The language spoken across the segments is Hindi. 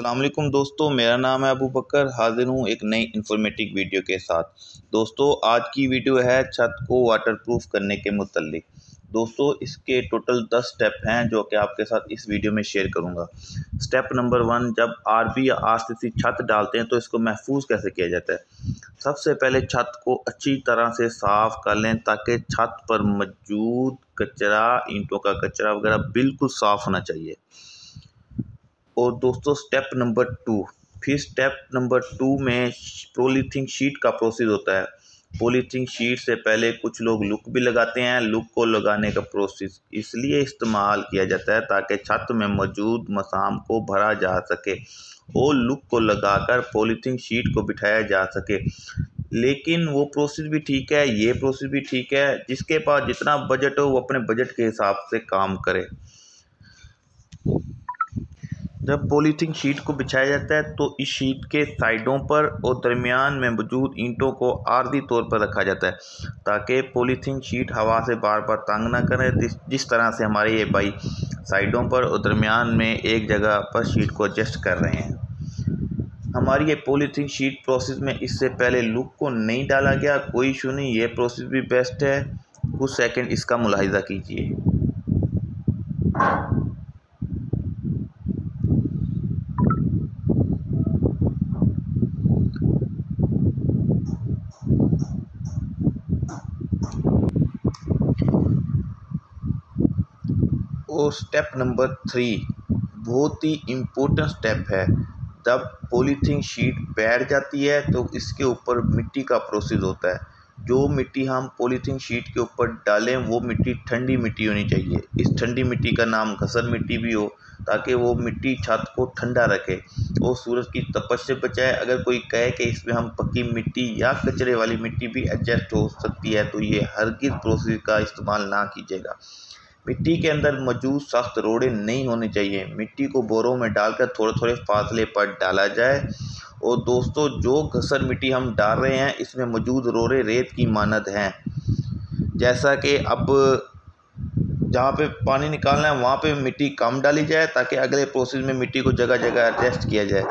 असलम दोस्तों, मेरा नाम है अबू बकर। हाजिर हूँ एक नई इन्फॉर्मेटिव वीडियो के साथ। दोस्तों, आज की वीडियो है छत को वाटरप्रूफ करने के मुतलिक दोस्तों, इसके टोटल दस स्टेप हैं जो कि आपके साथ इस वीडियो में शेयर करूँगा। स्टेप नंबर वन जब आर बी या आर सी छत डालते हैं तो इसको महफूज कैसे किया जाता है? सबसे पहले छत को अच्छी तरह से साफ़ कर लें ताकि छत पर मौजूद कचरा, ईंटों का कचरा वगैरह बिल्कुल साफ़ होना चाहिए। और दोस्तों स्टेप नंबर टू फिर स्टेप नंबर टू में पोलीथीन शीट का प्रोसेस होता है। पोलीथीन शीट से पहले कुछ लोग लुक भी लगाते हैं। लुक को लगाने का प्रोसेस इसलिए इस्तेमाल किया जाता है ताकि छत में मौजूद मसाम को भरा जा सके और लुक को लगाकर पॉलीथीन शीट को बिठाया जा सके। लेकिन वो प्रोसेस भी ठीक है, ये प्रोसेस भी ठीक है, जिसके पास जितना बजट हो, वो अपने बजट के हिसाब से काम करे। जब पॉलीथीन शीट को बिछाया जाता है तो इस शीट के साइडों पर और दरमियान में मौजूद ईंटों को आर्दी तौर पर रखा जाता है, ताकि पॉलीथीन शीट हवा से बार बार तंग ना करे। जिस तरह से हमारे ये भाई साइडों पर और दरमियान में एक जगह पर शीट को एडजस्ट कर रहे हैं। हमारी ये पॉलीथीन शीट प्रोसेस में इससे पहले लुक को नहीं डाला गया, कोई इशू नहीं, ये प्रोसेस भी बेस्ट है। कुछ सेकंड इसका मुलाहिजा कीजिए। और स्टेप नंबर थ्री बहुत ही इम्पोर्टेंट स्टेप है। जब पॉलीथीन शीट बैठ जाती है तो इसके ऊपर मिट्टी का प्रोसेस होता है। जो मिट्टी हम पॉलीथीन शीट के ऊपर डालें, वो मिट्टी ठंडी मिट्टी होनी चाहिए। इस ठंडी मिट्टी का नाम घसर मिट्टी भी हो, ताकि वो मिट्टी छत को ठंडा रखे और सूरज की तपश से बचाए। अगर कोई कहे कि इसमें हम पक्की मिट्टी या कचरे वाली मिट्टी भी एडजस्ट हो सकती है तो ये हर किस प्रोसेस का इस्तेमाल ना कीजिएगा। मिट्टी के अंदर मौजूद सख्त रोड़े नहीं होने चाहिए। मिट्टी को बोरों में डालकर थोड़े थोड़े फासले पर डाला जाए। और दोस्तों, जो घसर मिट्टी हम डाल रहे हैं, इसमें मौजूद रोड़े रेत की मानद हैं। जैसा कि अब जहाँ पे पानी निकालना है, वहाँ पे मिट्टी कम डाली जाए ताकि अगले प्रोसेस में मिट्टी को जगह जगह एडजस्ट किया जाए।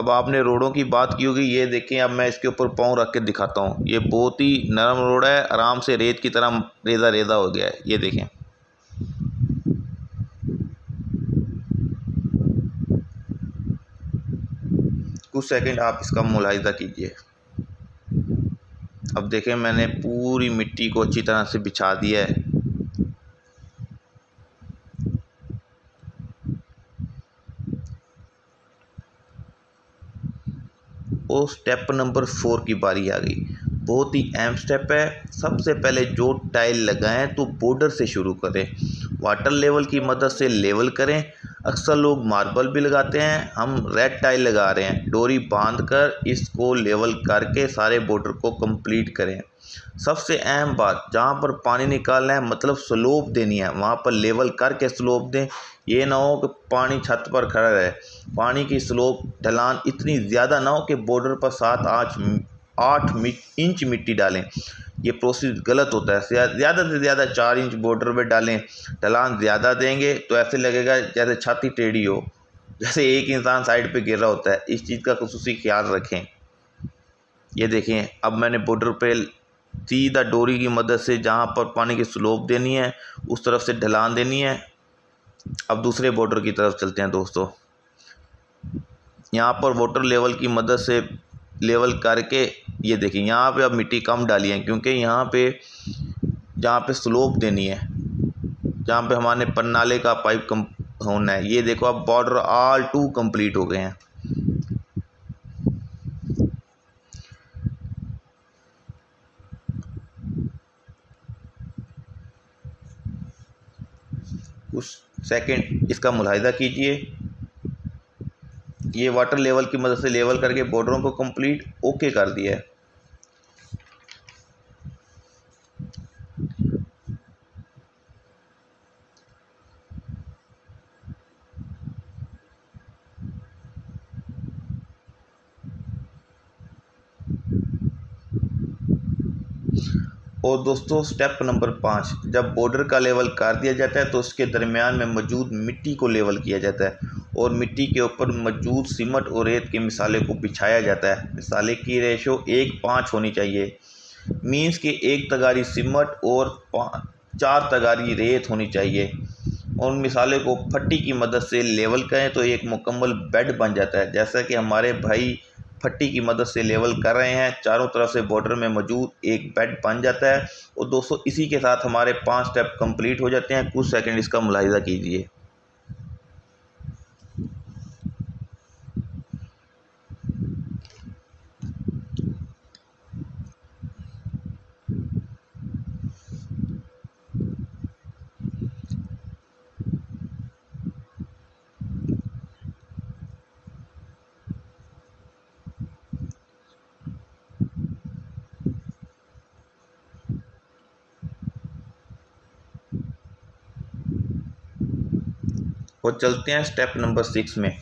अब आपने रोडों की बात की होगी, ये देखें, अब मैं इसके ऊपर पाँव रख के दिखाता हूँ। ये बहुत ही नरम रोड है, आराम से रेत की तरह रेजा रेजा हो गया है, ये देखें। कुछ सेकंड आप इसका मुलाहिजा कीजिए। अब देखें, मैंने पूरी मिट्टी को अच्छी तरह से बिछा दिया है। और स्टेप नंबर फोर की बारी आ गई। बहुत ही अहम स्टेप है। सबसे पहले जो टाइल लगाएँ तो बॉर्डर से शुरू करें। वाटर लेवल की मदद से लेवल करें। अक्सर लोग मार्बल भी लगाते हैं। हम रेड टाइल लगा रहे हैं। डोरी बाँध कर इसको लेवल करके सारे बॉर्डर को कंप्लीट करें। सबसे अहम बात, जहाँ पर पानी निकालना है मतलब स्लोप देनी है। वहाँ पर लेवल करके स्लोप दें। ये ना हो कि पानी छत पर खड़ा रहे। पानी की स्लोप ढलान इतनी ज़्यादा ना हो कि बॉर्डर पर सात, आठ आठ इंच मिट्टी डालें। ये प्रोसेस गलत होता है। ज़्यादा से ज़्यादा चार इंच बॉर्डर पर डालें। ढलान ज़्यादा देंगे तो ऐसे लगेगा जैसे छाती टेढ़ी हो। जैसे एक इंसान साइड पे गिर रहा होता है। इस चीज़ का खसूसी ख्याल रखें। ये देखें, अब मैंने बॉर्डर पे सीधा डोरी की मदद से जहाँ पर पानी की स्लोप देनी है, उस तरफ़ से ढलान देनी है। अब दूसरे बॉर्डर की तरफ़ चलते हैं दोस्तों। यहाँ पर वाटर लेवल की मदद से लेवल करके ये देखिए, यहाँ पे अब मिट्टी कम डाली है, क्योंकि यहाँ पे, जहाँ पे स्लोप देनी है, जहाँ पे हमारे पन्नाले का पाइप कम होना है। ये देखो, अब बॉर्डर आल टू कंप्लीट हो गए हैं। उस सेकंड इसका मुलाहिदा कीजिए। ये वाटर लेवल की मदद से लेवल करके बॉर्डरों को कंप्लीट ओके कर दिया है। और दोस्तों स्टेप नंबर पाँच, जब बॉर्डर का लेवल कर दिया जाता है तो उसके दरमियान में मौजूद मिट्टी को लेवल किया जाता है और मिट्टी के ऊपर मौजूद सीमट और रेत के मिसाले को बिछाया जाता है। मिसाले की रेशो एक पाँच होनी चाहिए। मीन्स के एक तगारी सीमट और चार तगारी रेत होनी चाहिए। और मिसाले को फट्टी की मदद से लेवल करें तो एक मुकम्मल बेड बन जाता है। जैसा कि हमारे भाई फट्टी की मदद से लेवल कर रहे हैं। चारों तरफ़ से बॉर्डर में मौजूद एक बेड बन जाता है। और दोस्तों, इसी के साथ हमारे पाँच स्टेप कंप्लीट हो जाते हैं। कुछ सेकंड इसका मुलाहिजा कीजिए। और चलते हैं स्टेप नंबर सिक्स में।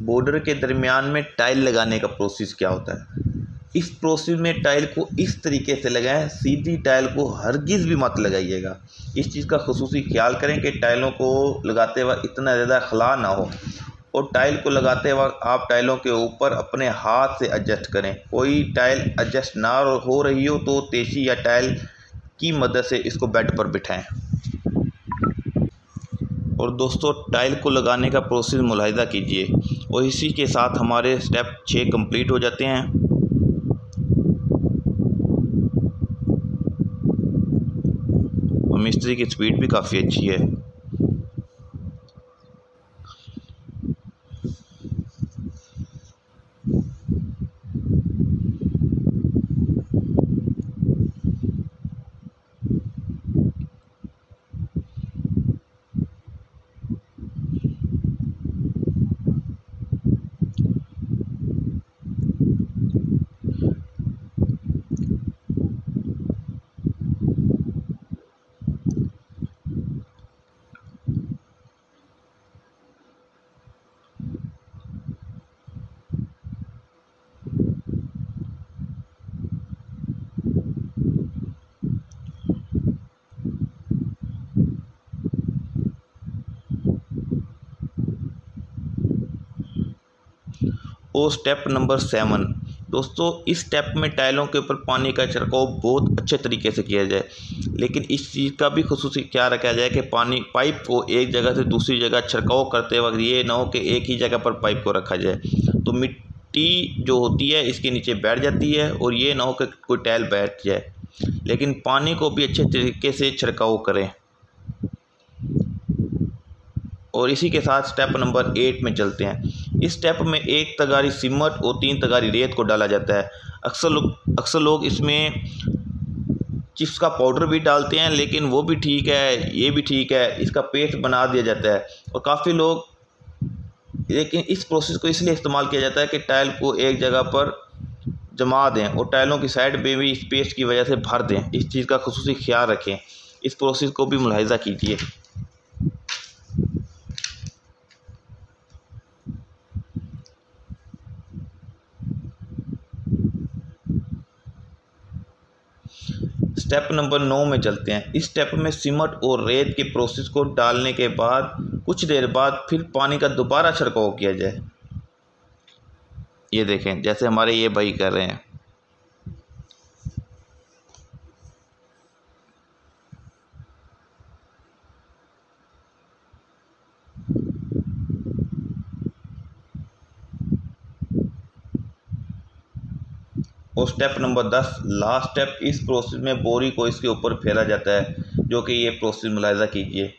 बॉर्डर के दरमियान में टाइल लगाने का प्रोसेस क्या होता है? इस प्रोसेस में टाइल को इस तरीके से लगाएँ, सीधी टाइल को हरगिज़ भी मत लगाइएगा। इस चीज़ का खसूसी ख्याल करें कि टाइलों को लगाते वक्त इतना ज़्यादा खला ना हो और टाइल को लगाते वक्त आप टाइलों के ऊपर अपने हाथ से एडजस्ट करें। कोई टाइल एडजस्ट ना हो रही हो तो तेज़ी या टाइल की मदद से इसको बेड पर बिठाएँ। और दोस्तों, टाइल को लगाने का प्रोसेस मुलाहिदा कीजिए। और इसी के साथ हमारे स्टेप छः कंप्लीट हो जाते हैं। और मिस्त्री की स्पीड भी काफ़ी अच्छी है। और स्टेप नंबर सेवन दोस्तों, इस स्टेप में टाइलों के ऊपर पानी का छिड़काव बहुत अच्छे तरीके से किया जाए। लेकिन इस चीज़ का भी खसूस क्या रखा जाए कि पानी, पाइप को एक जगह से दूसरी जगह छिड़काव करते वक्त ये ना हो कि एक ही जगह पर पाइप को रखा जाए। तो मिट्टी जो होती है, इसके नीचे बैठ जाती है और ये ना हो कि कोई टाइल बैठ जाए। लेकिन पानी को भी अच्छे तरीके से छिड़काव करें। और इसी के साथ स्टेप नंबर एट में चलते हैं। इस स्टेप में एक तगारी सिमट और तीन तगारी रेत को डाला जाता है। अक्सर लोग अक्सर लोग इसमें चिप्स का पाउडर भी डालते हैं, लेकिन वो भी ठीक है, ये भी ठीक है, इसका पेस्ट बना दिया जाता है। और काफ़ी लोग लेकिन इस प्रोसेस को इसलिए इस्तेमाल किया जाता है कि टाइल को एक जगह पर जमा दें और टाइलों की साइड में भी इस पेस्ट की वजह से भर दें। इस चीज़ का खसूस ख्याल रखें। इस प्रोसेस को भी मुलाहिजा कीजिए। स्टेप नंबर नौ में चलते हैं। इस स्टेप में सिमट और रेत के प्रोसेस को डालने के बाद, कुछ देर बाद फिर पानी का दोबारा छिड़काव किया जाए। ये देखें, जैसे हमारे ये भाई कर रहे हैं। और स्टेप नंबर दस लास्ट स्टेप इस प्रोसेस में बोरी को इसके ऊपर फैला जाता है, जो कि ये प्रोसेस मुलायजा कीजिए।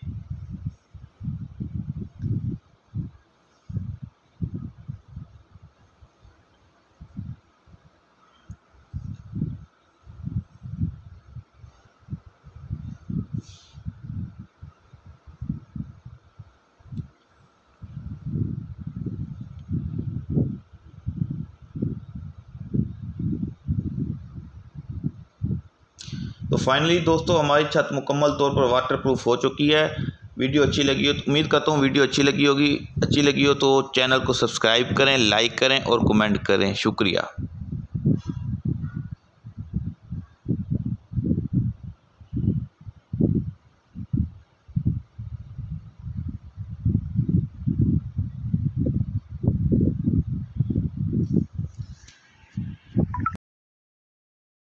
फाइनली दोस्तों, हमारी छत मुकम्मल तौर पर वाटर प्रूफ हो चुकी है। वीडियो अच्छी लगी हो तो उम्मीद करता हूँ वीडियो अच्छी लगी होगी। अच्छी लगी हो तो चैनल को सब्सक्राइब करें लाइक करें और कमेंट करें। शुक्रिया।